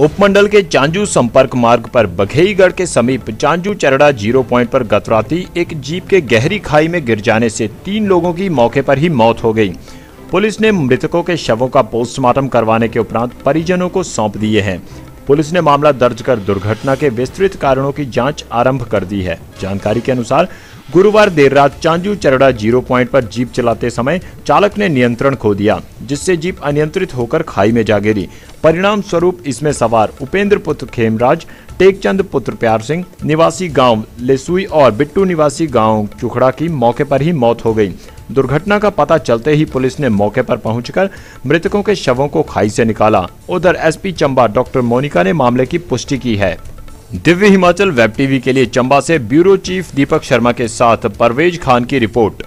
उपमंडल के चांजू संपर्क मार्ग पर बघेईगढ़ के समीप चांजू चरड़ा ज़ीरो पॉइंट पर गतराती एक जीप के गहरी खाई में गिर जाने से तीन लोगों की मौके पर ही मौत हो गई। पुलिस ने मृतकों के शवों का पोस्टमार्टम करवाने के उपरांत परिजनों को सौंप दिए हैं। पुलिस ने मामला दर्ज कर दुर्घटना के विस्तृत कारणों की जाँच आरंभ कर दी है। जानकारी के अनुसार, गुरुवार देर रात चांदू चरड़ा ज़ीरो पॉइंट पर जीप चलाते समय चालक ने नियंत्रण खो दिया, जिससे जीप अनियंत्रित होकर खाई में जा गिरी। परिणाम स्वरूप इसमें सवार उपेंद्र पुत्र खेमराज टेकचंद पुत्र प्यार सिंह, निवासी गाँव लेसुई और बिट्टू निवासी गाँव चुखड़ा की मौके पर ही मौत हो गई। दुर्घटना का पता चलते ही पुलिस ने मौके पर पहुंचकर मृतकों के शवों को खाई से निकाला। उधर एसपी चंबा डॉक्टर मोनिका ने मामले की पुष्टि की है। दिव्य हिमाचल वेब टीवी के लिए चंबा से ब्यूरो चीफ दीपक शर्मा के साथ परवेज खान की रिपोर्ट।